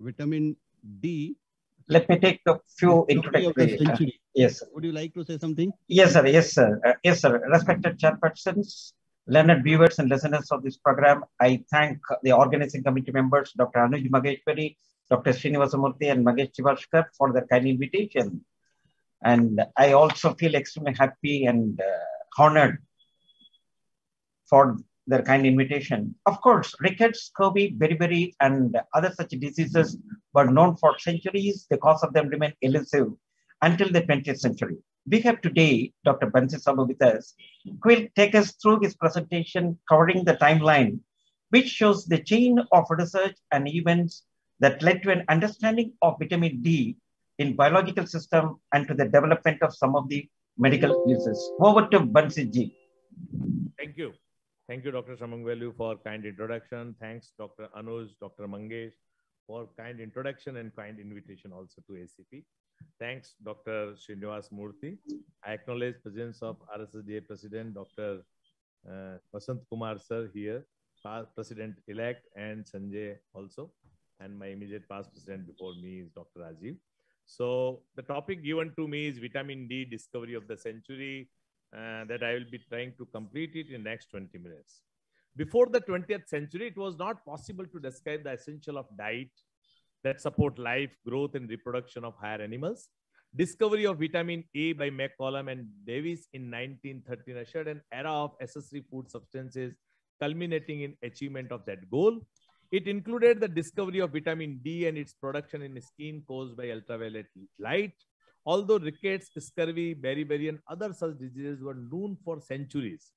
vitamin D. Let me take a few the introductory. uh, yes, Would you like to say something? yes, sir. Yes, sir. Uh, yes, sir. Respected chairpersons, learned viewers and listeners of this program, I thank the organizing committee members, Dr. Anuj Maheshwari, Dr. Srinivasamurthy, and Mangesh Tiwaskar for their kind invitation. And I also feel extremely happy and uh, honored for their kind invitation. Of course, rickets, scurvy, beriberi, and other such diseases were known for centuries. The cause of them remained elusive until the 20th century. We have today Dr. Banshi Saboo with us, who will take us through his presentation covering the timeline, which shows the chain of research and events that led to an understanding of vitamin D in biological system and to the development of some of the medical uses. Over to Banshi ji. Thank you. Thank you, Dr. Shamangvelu, for kind introduction. Thanks, Dr. Anuj, Dr. Mangesh, for kind introduction and kind invitation also to ACP. Thanks, Dr. Srinivas Murthy. I acknowledge presence of RSSDI President, Dr. Uh, Vasant Kumar sir here, past President-elect, and Sanjay also. And my immediate past president before me is Dr. Rajiv. So the topic given to me is vitamin D discovery of the century uh, that I will be trying to complete it in the next 20 minutes. Before the 20th century, it was not possible to describe the essential of diet that support life, growth, and reproduction of higher animals. Discovery of vitamin A by McCollum and Davis in 1913 ushered an era of accessory food substances, culminating in achievement of that goal. It included the discovery of vitamin D and its production in skin caused by ultraviolet light. Although rickets, scurvy, beriberi, and other such diseases were known for centuries,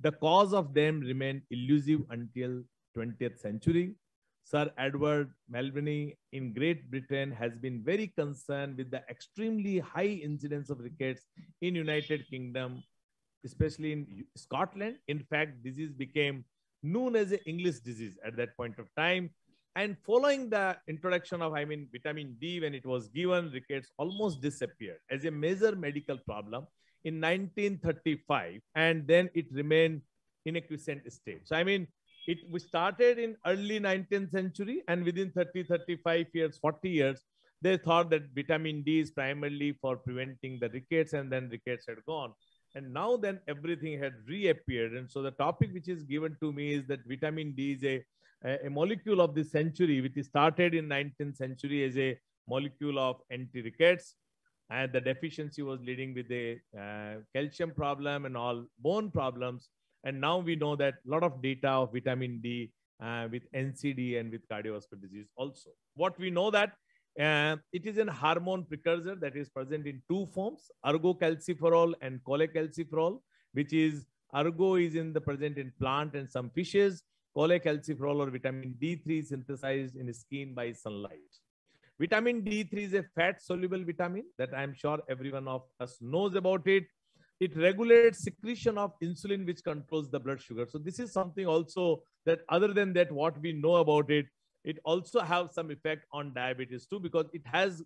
the cause of them remained elusive until 20th century. Sir Edward Mellanby in Great Britain has been very concerned with the extremely high incidence of rickets in United Kingdom, especially in Scotland. In fact, disease became known as an English disease at that point of time. And following the introduction of, I mean, vitamin D, when it was given, rickets almost disappeared as a major medical problem in 1935, and then it remained in a quiescent state. So, I mean, it we started in early 19th century, and within 30, 35 years, 40 years, they thought that vitamin D is primarily for preventing the rickets, and then rickets had gone. And now then everything had reappeared. And so the topic which is given to me is that vitamin D is a, a, molecule of the century, which started in 19th century as a molecule of anti-rickets. And the deficiency was leading with a uh, calcium problem and all bone problems. And now we know that a lot of data of vitamin D uh, with NCD and with cardiovascular disease also. What we know that uh, it is a hormone precursor that is present in two forms, ergocalciferol and cholecalciferol, which is ergo is in the present in plant and some fishes. Cholecalciferol or vitamin D3 synthesized in skin by sunlight. Vitamin D3 is a fat soluble vitamin that I'm sure everyone of us knows about it. It regulates secretion of insulin, which controls the blood sugar. So this is something also that other than that, what we know about it, it also have some effect on diabetes too, because it has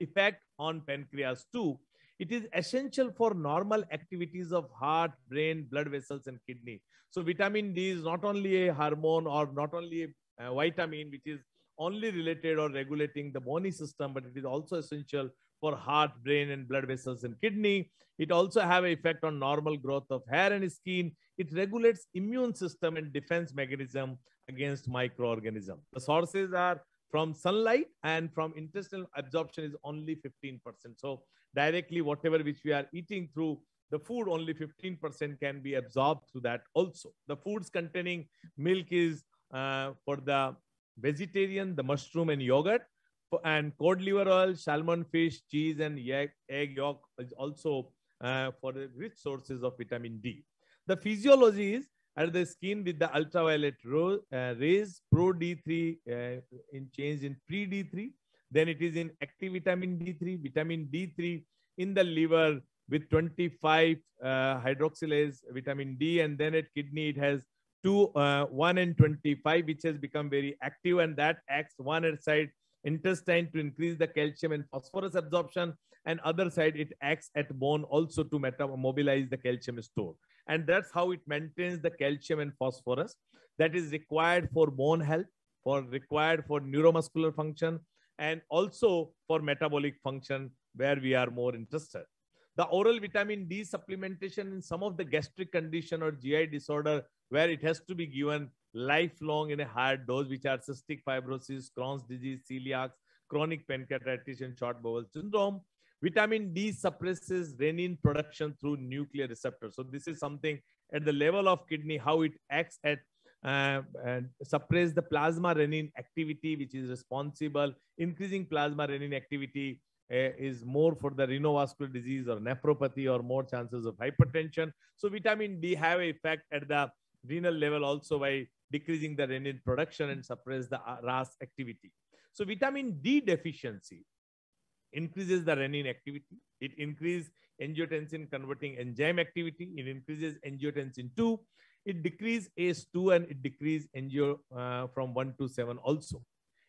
effect on pancreas too. It is essential for normal activities of heart, brain, blood vessels, and kidney. So vitamin D is not only a hormone or not only a vitamin, which is only related or regulating the bony system, but it is also essential for heart, brain, and blood vessels and kidney. It also have an effect on normal growth of hair and skin. It regulates immune system and defense mechanism against microorganism. The sources are from sunlight and from intestinal absorption is only 15%. So directly whatever which we are eating through the food, only 15% can be absorbed through that also. The foods containing milk is uh, for the vegetarian, the mushroom and yogurt and cod liver oil, salmon fish, cheese and egg, egg yolk is also uh, for the rich sources of vitamin D. The physiology is at the skin with the ultraviolet uh, rays, pro D3 uh, in change in pre D3. Then it is in active vitamin D3, vitamin D3 in the liver with 25 uh, hydroxylase vitamin D, and then at kidney it has two, uh, 1 and 25, which has become very active, and that acts one at side intestine to increase the calcium and phosphorus absorption, and other side it acts at bone also to mobilize the calcium store and that's how it maintains the calcium and phosphorus that is required for bone health for required for neuromuscular function and also for metabolic function where we are more interested. The oral vitamin D supplementation in some of the gastric condition or GI disorder where it has to be given lifelong in a higher dose, which are cystic fibrosis, Crohn's disease, celiac, chronic pancreatitis, and short bowel syndrome. Vitamin D suppresses renin production through nuclear receptors. So this is something at the level of kidney, how it acts at uh, suppress the plasma renin activity, which is responsible. Increasing plasma renin activity is more for the renovascular disease or nephropathy or more chances of hypertension. So vitamin D have effect at the renal level also by decreasing the renin production and suppress the uh, RAS activity. So vitamin D deficiency increases the renin activity. It increases angiotensin converting enzyme activity. It increases angiotensin 2. It decreases ACE2 and it decreases angio uh, from 1 to 7 also.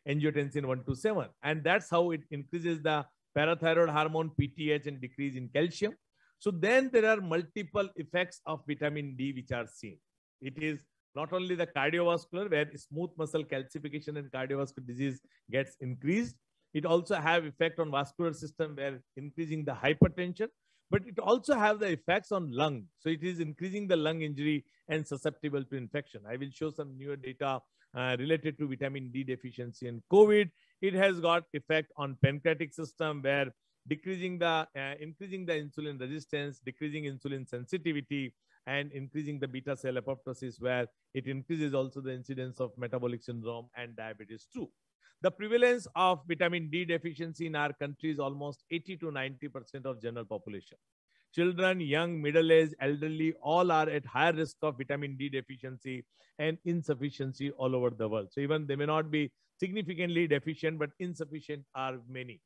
Angiotensin 1 to 7. And that's how it increases the parathyroid hormone PTH and decrease in calcium. So then there are multiple effects of vitamin D which are seen. It is not only the cardiovascular where smooth muscle calcification and cardiovascular disease gets increased, it also have effect on vascular system where increasing the hypertension, but it also have the effects on lung. So it is increasing the lung injury and susceptible to infection. I will show some newer data uh, related to vitamin D deficiency and COVID. It has got effect on pancreatic system where decreasing the, uh, increasing the insulin resistance, decreasing insulin sensitivity, and increasing the beta cell apoptosis where it increases also the incidence of metabolic syndrome and diabetes too. The prevalence of vitamin D deficiency in our country is almost 80 to 90% of general population. Children, young, middle-aged, elderly, all are at higher risk of vitamin D deficiency and insufficiency all over the world. So even they may not be significantly deficient, but insufficient are many.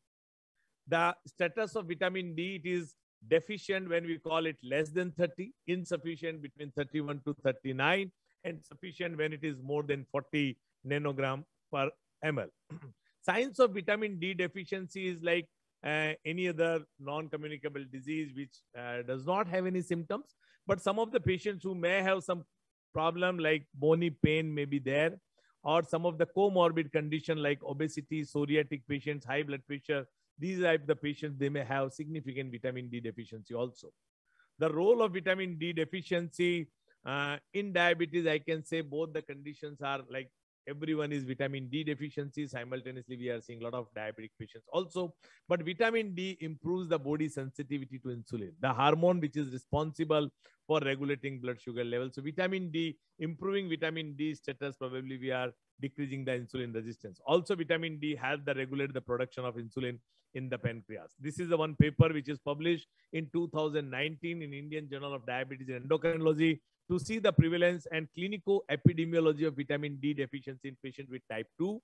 The status of vitamin D, it is deficient when we call it less than 30, insufficient between 31 to 39, and sufficient when it is more than 40 nanogram per ml. Signs of vitamin D deficiency is like uh, any other non-communicable disease which uh, does not have any symptoms. But some of the patients who may have some problem like bony pain may be there, or some of the comorbid condition like obesity, psoriatic patients, high blood pressure, these are the patients, they may have significant vitamin D deficiency also. The role of vitamin D deficiency uh, in diabetes, I can say both the conditions are like everyone is vitamin D deficiency. Simultaneously, we are seeing a lot of diabetic patients also. But vitamin D improves the body sensitivity to insulin, the hormone which is responsible for regulating blood sugar levels. So vitamin D, improving vitamin D status, probably we are decreasing the insulin resistance. Also, vitamin D help the regulate the production of insulin in the pancreas. This is the one paper which is published in 2019 in Indian Journal of Diabetes and Endocrinology to see the prevalence and clinical epidemiology of vitamin D deficiency in patients with type 2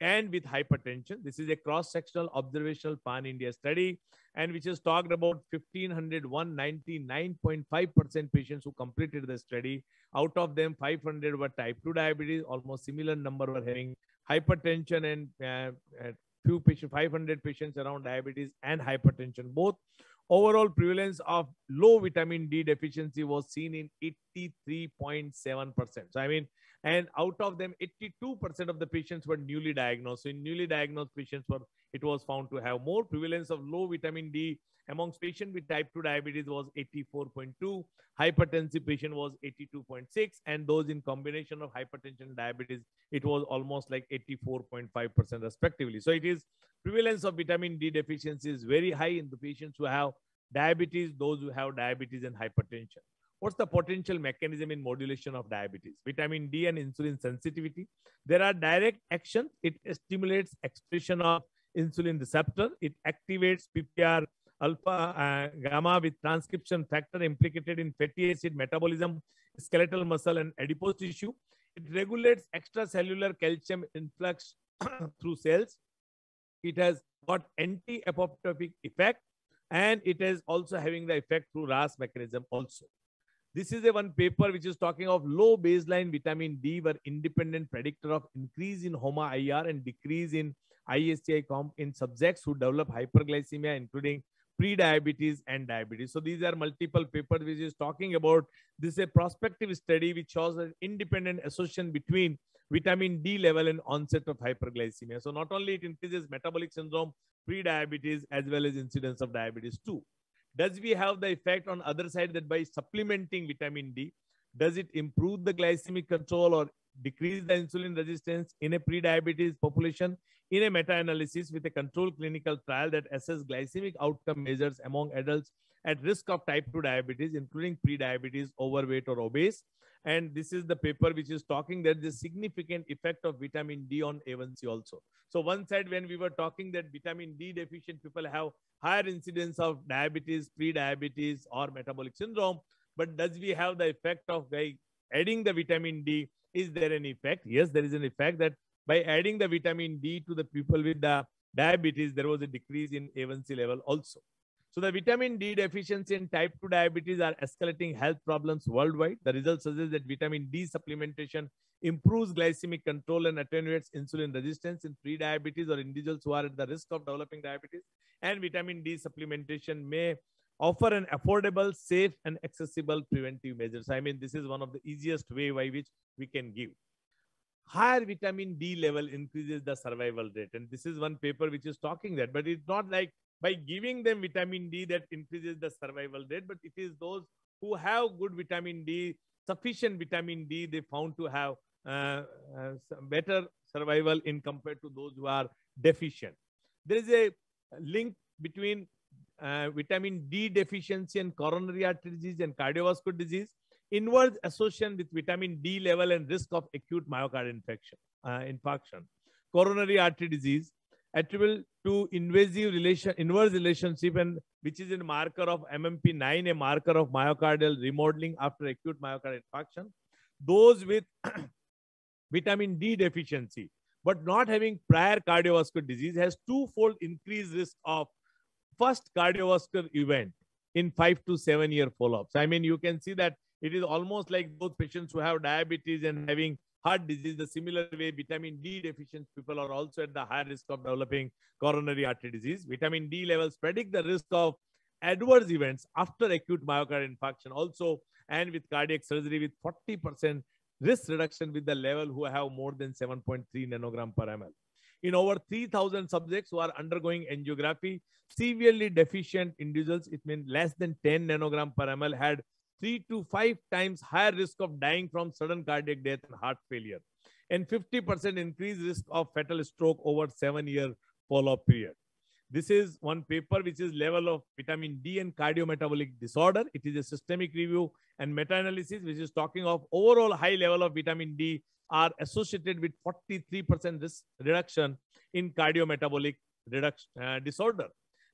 and with hypertension. This is a cross-sectional observational pan-India study and which has talked about 1501 99.5% patients who completed the study. Out of them, 500 were type 2 diabetes, almost similar number were having hypertension and uh, few patients, 500 patients around diabetes and hypertension both overall prevalence of low vitamin D deficiency was seen in 83.7%. So, I mean, and out of them, 82% of the patients were newly diagnosed. So, in newly diagnosed patients, were it was found to have more prevalence of low vitamin D amongst patients with type 2 diabetes was 84.2, hypertensive patient was 82.6, and those in combination of hypertension and diabetes, it was almost like 84.5% respectively. So it is prevalence of vitamin D deficiency is very high in the patients who have diabetes, those who have diabetes and hypertension. What's the potential mechanism in modulation of diabetes? Vitamin D and insulin sensitivity. There are direct actions. It stimulates expression of insulin receptor. It activates PPAR alpha uh, gamma with transcription factor implicated in fatty acid metabolism, skeletal muscle, and adipose tissue. It regulates extracellular calcium influx through cells. It has got anti-apoptotic effect, and it is also having the effect through RAS mechanism also. This is a one paper which is talking of low baseline vitamin D were independent predictor of increase in HOMA-IR and decrease in ISTI comp in subjects who develop hyperglycemia, including pre-diabetes and diabetes. So these are multiple papers which is talking about this is a prospective study which shows an independent association between vitamin D level and onset of hyperglycemia. So not only it increases metabolic syndrome, pre-diabetes, as well as incidence of diabetes too. Does we have the effect on other side that by supplementing vitamin D, does it improve the glycemic control or decrease the insulin resistance in a pre-diabetes population in a meta-analysis with a controlled clinical trial that assess glycemic outcome measures among adults at risk of type 2 diabetes, including pre-diabetes, overweight or obese. And this is the paper which is talking that the significant effect of vitamin D on A1C also. So one side, when we were talking that vitamin D deficient people have higher incidence of diabetes, pre-diabetes or metabolic syndrome, but does we have the effect of adding the vitamin D? Is there an effect? Yes, there is an effect that by adding the vitamin D to the people with the diabetes, there was a decrease in A1C level also. So the vitamin D deficiency and type 2 diabetes are escalating health problems worldwide. The results suggest that vitamin D supplementation improves glycemic control and attenuates insulin resistance in pre-diabetes or individuals who are at the risk of developing diabetes. And vitamin D supplementation may offer an affordable, safe, and accessible preventive measures. I mean, this is one of the easiest way by which we can give. Higher vitamin D level increases the survival rate. And this is one paper which is talking that, but it's not like by giving them vitamin D that increases the survival rate, but it is those who have good vitamin D, sufficient vitamin D, they found to have uh, uh, better survival in compared to those who are deficient. There is a link between uh, vitamin D deficiency and coronary artery disease and cardiovascular disease, inverse association with vitamin D level and risk of acute myocardial infection, uh, infarction. Coronary artery disease attributable to invasive relation, inverse relationship and which is a marker of MMP9, a marker of myocardial remodeling after acute myocardial infarction. Those with vitamin D deficiency, but not having prior cardiovascular disease has twofold increased risk of first cardiovascular event in five to seven year follow-ups. I mean, you can see that it is almost like those patients who have diabetes and having heart disease, the similar way vitamin D deficient people are also at the higher risk of developing coronary artery disease. Vitamin D levels predict the risk of adverse events after acute myocardial infarction also and with cardiac surgery with 40% risk reduction with the level who have more than 7.3 nanogram per ml in over 3000 subjects who are undergoing angiography. Severely deficient individuals, it means less than 10 nanogram per ml, had three to five times higher risk of dying from sudden cardiac death and heart failure, and 50% increased risk of fatal stroke over seven-year follow-up period. This is one paper which is level of vitamin D and cardiometabolic disorder. It is a systemic review and meta-analysis which is talking of overall high level of vitamin D are associated with 43% risk reduction in cardiometabolic reduction, uh, disorder.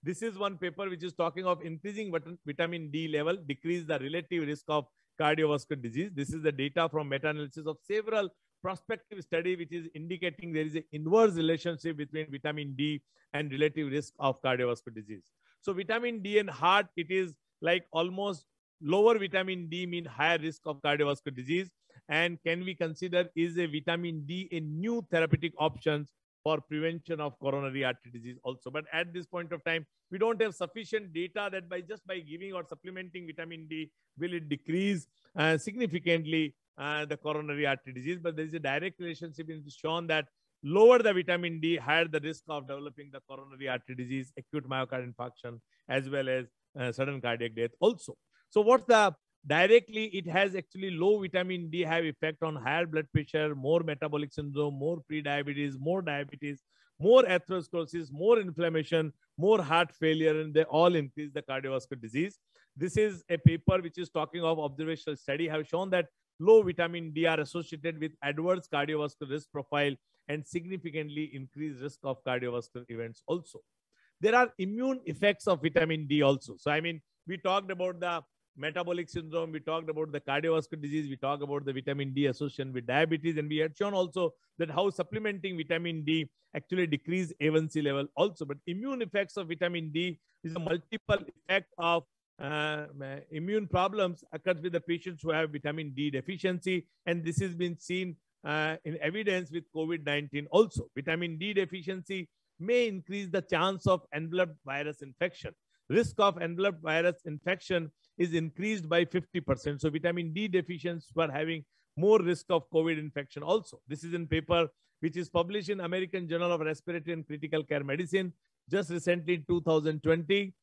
This is one paper which is talking of increasing vitamin D level, decrease the relative risk of cardiovascular disease. This is the data from meta-analysis of several prospective study which is indicating there is an inverse relationship between vitamin D and relative risk of cardiovascular disease. So vitamin D and heart, it is like almost lower vitamin D mean higher risk of cardiovascular disease and can we consider is a vitamin D a new therapeutic options for prevention of coronary artery disease also. But at this point of time, we don't have sufficient data that by just by giving or supplementing vitamin D, will it decrease uh, significantly uh, the coronary artery disease. But there is a direct relationship in shown that lower the vitamin D, higher the risk of developing the coronary artery disease, acute myocardial infarction, as well as uh, sudden cardiac death also. So what's the directly it has actually low vitamin D have effect on higher blood pressure, more metabolic syndrome, more pre-diabetes, more diabetes, more atherosclerosis, more inflammation, more heart failure, and they all increase the cardiovascular disease. This is a paper which is talking of observational study have shown that low vitamin D are associated with adverse cardiovascular risk profile and significantly increased risk of cardiovascular events also. There are immune effects of vitamin D also. So, I mean, we talked about the metabolic syndrome, we talked about the cardiovascular disease, we talked about the vitamin D association with diabetes, and we had shown also that how supplementing vitamin D actually decrease A1C level also. But immune effects of vitamin D is a multiple effect of uh, immune problems occurs with the patients who have vitamin D deficiency, and this has been seen uh, in evidence with COVID-19 also. Vitamin D deficiency may increase the chance of enveloped virus infection. Risk of enveloped virus infection is increased by 50%. So vitamin D deficients were having more risk of COVID infection also. This is in paper which is published in American Journal of Respiratory and Critical Care Medicine just recently in 2020.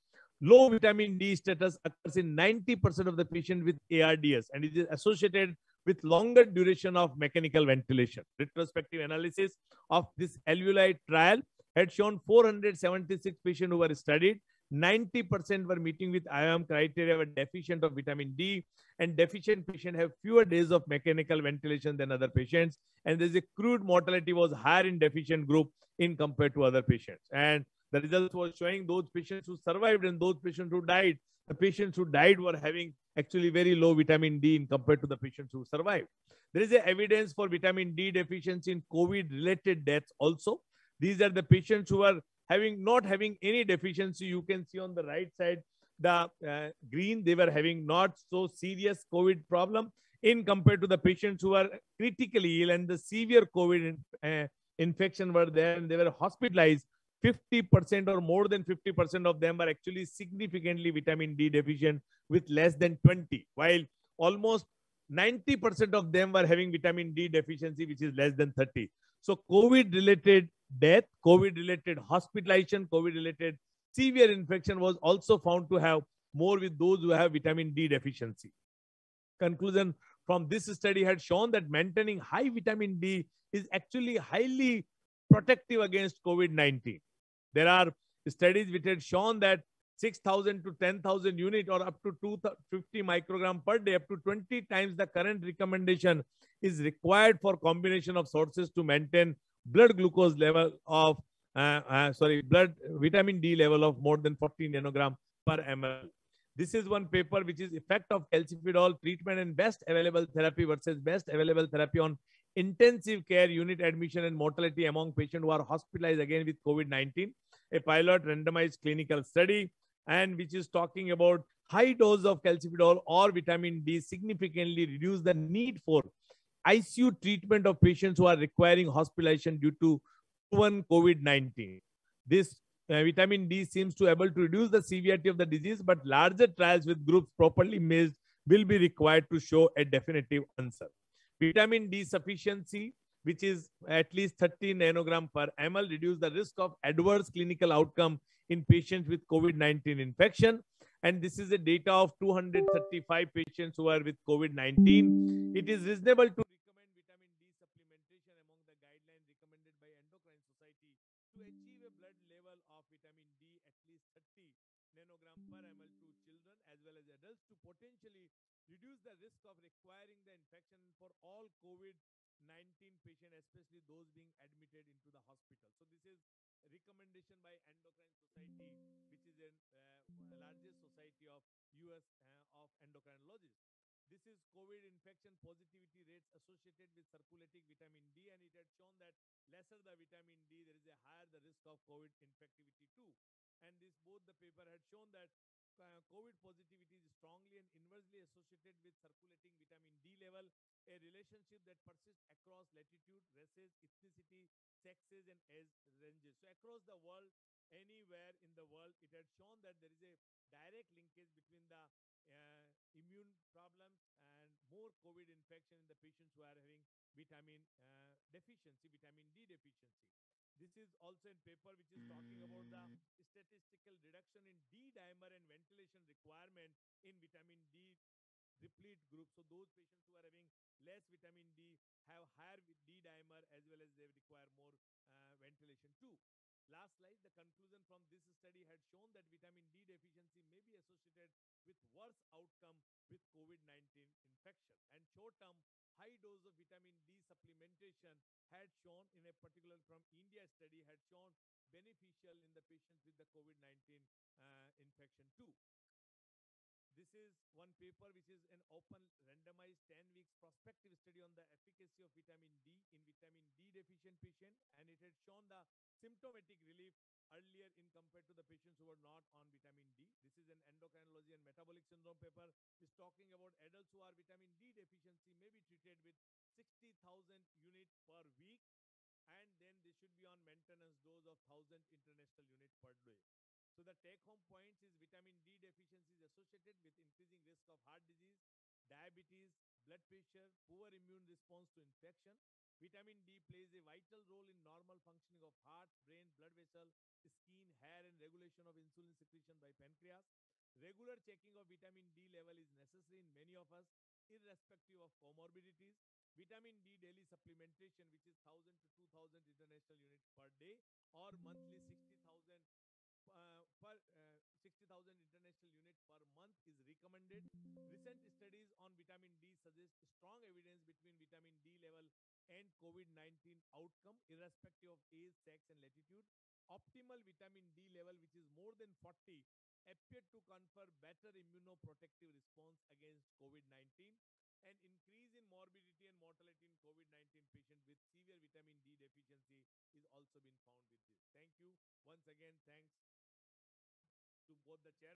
Low vitamin D status occurs in 90% of the patient with ARDS and it is associated with longer duration of mechanical ventilation. Retrospective analysis of this alveoli trial had shown 476 patients who were studied 90% were meeting with IOM criteria were deficient of vitamin D and deficient patients have fewer days of mechanical ventilation than other patients. And there's a crude mortality was higher in deficient group in compared to other patients. And the results was showing those patients who survived and those patients who died, the patients who died were having actually very low vitamin D in compared to the patients who survived. There is a evidence for vitamin D deficiency in COVID related deaths also. These are the patients who are having not having any deficiency. You can see on the right side, the uh, green, they were having not so serious COVID problem in compared to the patients who are critically ill and the severe COVID in, uh, infection were there and they were hospitalized. 50% or more than 50% of them are actually significantly vitamin D deficient with less than 20, while almost 90% of them were having vitamin D deficiency, which is less than 30. So COVID related death, COVID related hospitalization, COVID related severe infection was also found to have more with those who have vitamin D deficiency. Conclusion from this study had shown that maintaining high vitamin D is actually highly protective against COVID-19. There are studies which had shown that 6,000 to 10,000 unit or up to 250 microgram per day, up to 20 times the current recommendation is required for combination of sources to maintain blood glucose level of, uh, uh, sorry, blood vitamin D level of more than 40 nanogram per ml. This is one paper which is effect of calcifediol treatment and best available therapy versus best available therapy on intensive care unit admission and mortality among patients who are hospitalized again with COVID-19, a pilot randomized clinical study, and which is talking about high dose of calcifediol or vitamin D significantly reduce the need for ICU treatment of patients who are requiring hospitalization due to one COVID-19. This uh, vitamin D seems to able to reduce the severity of the disease, but larger trials with groups properly measured will be required to show a definitive answer. Vitamin D sufficiency, which is at least 30 nanogram per ml, reduce the risk of adverse clinical outcome in patients with COVID-19 infection. And this is a data of 235 patients who are with COVID-19. It is reasonable to potentially reduce the risk of requiring the infection for all COVID-19 patients, especially those being admitted into the hospital. So this is recommendation by Endocrine Society, which is uh, largest society of US uh, of endocrinologists. This is COVID infection positivity rates associated with circulating vitamin D, and it had shown that lesser the vitamin D, there is a higher the risk of COVID infectivity too. And this both the paper had shown that COVID positivity is strongly and inversely associated with circulating vitamin D level, a relationship that persists across latitude, races, ethnicity, sexes, and age ranges. So across the world, anywhere in the world, it had shown that there is a direct linkage between the uh, immune problems and more COVID infection in the patients who are having vitamin uh, deficiency, vitamin D deficiency. This is also in paper which is talking about the statistical reduction in D dimer and ventilation requirement in vitamin D replete group. So those patients who are having less vitamin D have higher D dimer as well as they require more uh, ventilation too. Last slide, the conclusion from this study had shown that vitamin D deficiency may be associated with worse outcome with COVID-19 infection and short-term high dose of vitamin D supplementation had shown in a particular from India study had shown beneficial in the patients with the COVID-19 uh, infection too. This is one paper which is an open randomized 10 weeks prospective study on the efficacy of vitamin D in vitamin D deficient patient and it had shown the symptomatic relief earlier in compared to the patients who were not on vitamin D. Is an endocrinology and metabolic syndrome paper is talking about adults who are vitamin D deficiency may be treated with 60,000 unit per week and then they should be on maintenance dose of 1000 international unit per day. So the take home points is vitamin D deficiency is associated with increasing risk of heart disease, diabetes, blood pressure, poor immune response to infection. Vitamin D plays a vital role in normal functioning of heart, brain, blood vessel, skin, hair, and regulation of insulin secretion by pancreas. Regular checking of vitamin D level is necessary in many of us, irrespective of comorbidities. Vitamin D daily supplementation, which is 1000 to 2000 international units per day or monthly 60,000 uh, per uh, 60,000 international unit per month is recommended. Recent studies on vitamin D suggest strong evidence between vitamin D level and COVID-19 outcome, irrespective of age, sex, and latitude. Optimal vitamin D level, which is more than 40, appeared to confer better immunoprotective response against COVID-19 An increase in morbidity and mortality in COVID-19 patients with severe vitamin D deficiency is also been found with this. Thank you. Once again, thanks to both the chair